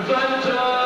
فانت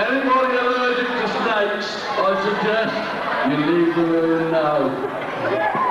Anybody allergic to snakes, I suggest you leave the room now.